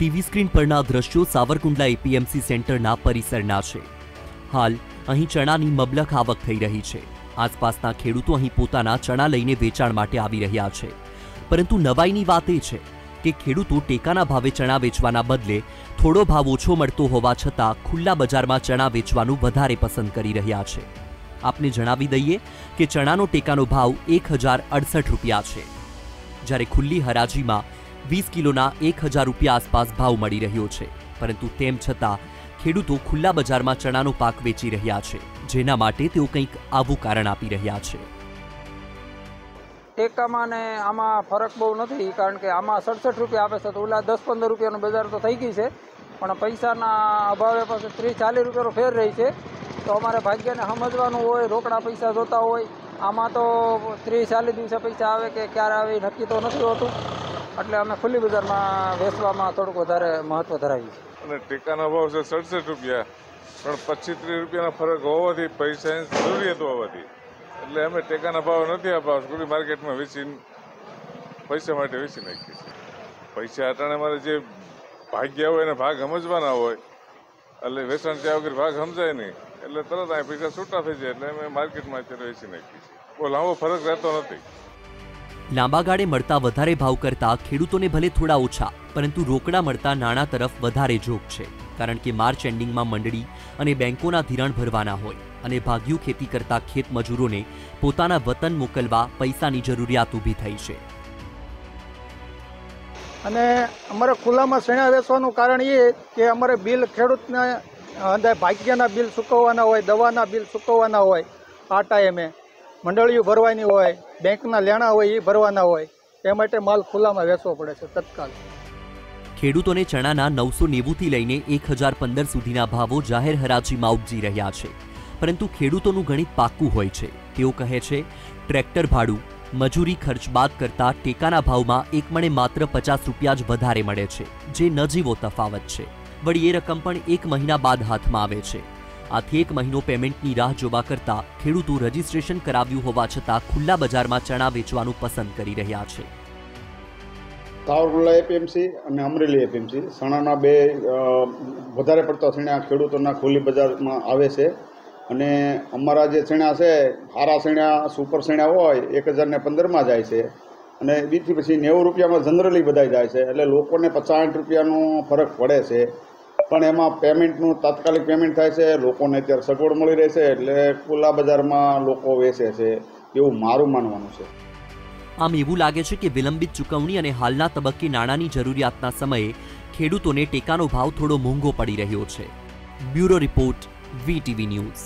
TV screen પરના દ્રશ્યો Savarkundla APMC સેન્ટરના પરિસરના છે. હાલ, અહીં ચણાની મબલખ આવક થઈ રહી છે. આસપાસના ખેડૂતો અહીં પોતાના ચણા લઈને વેચાણ માટે આવી રહ્યા છે. પરંતુ નવાઈની વાત એ છે કે ખેડૂતો ટેકાના ભાવે ચણા વેચવાના બદલે થોડો ભાવ ઓછો મળતો હોવા છતાં ખુલ્લા બજારમાં ચણા વેચવાનું વધારે પસંદ કરી રહ્યા છે. આપને જણાવી દઈએ કે ચણાનો ટેકાનો ભાવ એક હજાર અડસઠ રૂપિયા છે. જ્યારે ખુલ્લી હરાજીમાં વીસ કિલોના એક હજાર રૂપિયા આસપાસ ભાવ મળી રહ્યો છે. પરંતુ તેમ છતાં, ખેડૂતો ખુલ્લા બજારમાં ચણાનો પાક વેચી રહ્યા છે, જેના માટે તેઓ કંઈક આવું કારણ આપી રહ્યા છે. ટેકામાં ને આમાં ફરક બહુ નથી, કારણ કે આમાં સડસઠ રૂપિયા આપે છે તો ઓલા દસ પંદર રૂપિયાનું બજાર તો થઈ ગઈ છે. પણ પૈસાના અભાવે પાસે ત્રીસ ચાલીસ રૂપિયાનો ફેર રહી છે. તો અમારે ભાગ્યને સમજવાનું હોય, રોકડા પૈસા જોતા હોય, આમાં તો ત્રીસ ચાલીસ દિવસે પૈસા આવે કે ક્યારે આવે નક્કી તો નથી હોતું. એટલે અમે ખુલ્લી બજારમાં વેચવામાં થોડુંક વધારે મહત્ત્વ ધરાવ્યું છે અને ટેકાનો ભાવ છે સડસઠ રૂપિયા. પણ પચીસ ત્રીસ રૂપિયાનો ફરક હોવાથી પૈસાની જરૂરિયાત હોવાથી. એટલે અમે ટેકાના ભાવ નથી આપવા સ્કૂલી માર્કેટમાં વેચી પૈસા માટે વેચી નાખીએ છીએ. પૈસા અટાણે મારે જે ભાગ્યા હોય એને ભાગ સમજવાના હોય, એટલે વેચાણ ત્યાં વગર ભાગ સમજાય નહીં. એટલે તરત આ પૈસા છૂટા થઈ જાય, એટલે અમે માર્કેટમાં અત્યારે વેચી નાખીએ છીએ. બહુ લાંબો ફરક રહેતો નથી. લાંબા ગાળે મળતા વધારે ભાવ કરતા ખેડૂતોને ભલે થોડા ઓછા, પરંતુ રોકડા મળતા નાણાં તરફ વધારે જોગ છે. કારણ કે માર્ચ એન્ડિંગમાં મંડળી અને બેંકોના ધિરાણ ભરવાના હોય અને ભાગ્યુ ખેતી કરતા ખેત મજૂરોને પોતાના વતન મોકલવા પૈસાની જરૂરિયાત ઊભી થઈ છે. અને અમારે ખુલ્લામાં શેણા વેચવાનું કારણ એ કે અમારે બિલ ખેડૂતને અંદર ભાગ્યના બિલ ચૂકવવાના હોય, દવાના બિલ ચૂકવવાના હોય, આ ટાઈમે મંડળીઓ ભરવાની હોય બેંકના લેણા હોય, એ ભરવાના હોય, એ માટે માલ ખુલ્લામાં વેચવો પડે છે તત્કાલ. ખેડૂતોને ચણાના નવસો નેવુંથી લઈને એક હજાર પંદર સુધીના ભાવો જાહેર હરાજીમાં ઉપજી રહ્યા છે. પરંતુ ખેડૂતોનું ગણિત પાક્કું હોય છે. તેઓ કહે છે, ટ્રેક્ટર ભાડું, મજૂરી ખર્ચ બાદ કરતાં ટેકાના ભાવમાં એક મણે માત્ર પચાસ રૂપિયા જ વધારે મળે છે, જે નજીવો તફાવત છે. વળી એ રકમ પણ એક મહિના બાદ હાથમાં આવે છે. આથી એક મહિનો પેમેન્ટની રાહ જોવા કરતા ખેડૂતો રજીસ્ટ્રેશન કરાવ્યું હોવા છતાં ખુલ્લા બજારમાં ચણા વેચવાનું પસંદ કરી રહ્યા છે. સાવરકુંડલા એપીએમસી અને અમરેલી એપીએમસી. સણાના બે વધારે પડતા ચણા ખેડૂતોના ખુલ્લી બજારમાં આવે છે. અને અમારા જે ચણા છે, હારા ચણા સુપર ચણા હોય, એક હજારને પંદરમાં જાય છે. અને બીજી પછી નેવું રૂપિયામાં જનરલી બધા જાય છે. એટલે લોકોને પચાસ રૂપિયાનો ફરક પડે છે. પણ એમાં પેમેન્ટનું તાત્કાલિક પેમેન્ટ થાય છે, લોકોને અત્યારે સગવડ મળી રહે છે, એટલે ખુલ્લા બજારમાં લોકો વેચે છે, એવું મારું માનવાનું છે. આમ એવું લાગે છે કે વિલંબિત ચૂકવણી અને હાલના તબક્કે નાણાંની જરૂરિયાતના સમયે ખેડૂતોને ટેકાનો ભાવ થોડો મોંઘો પડી રહ્યો છે. Bureau report, VTV news.